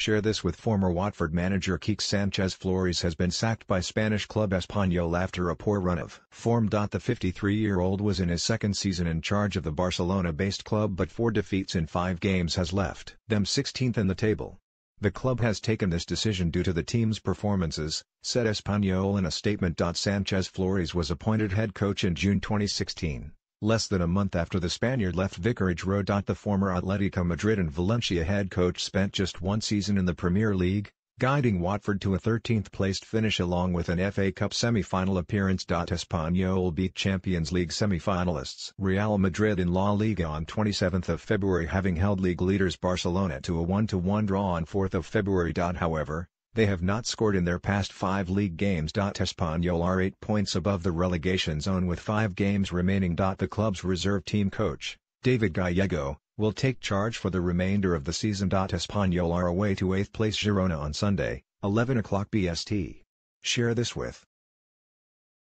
Share this with former Watford manager Quique Sanchez Flores has been sacked by Spanish club Espanyol after a poor run of form. The 53-year-old was in his second season in charge of the Barcelona-based club but four defeats in five games has left them 16th in the table. The club has taken this decision due to the team's performances, said Espanyol in a statement. Sanchez Flores was appointed head coach in June 2016. Less than a month after the Spaniard left Vicarage Road. The former Atletico Madrid and Valencia head coach spent just one season in the Premier League, guiding Watford to a 13th-placed finish along with an FA Cup semi-final appearance. Espanyol beat Champions League semi-finalists Real Madrid in La Liga on 27 February having held league leaders Barcelona to a 1-1 draw on 4 February. However, they have not scored in their past five league games. Espanyol are eight points above the relegation zone with five games remaining. The club's reserve team coach, David Gallego, will take charge for the remainder of the season. Espanyol are away to 8th place Girona on Sunday, 11 o'clock BST. Share this with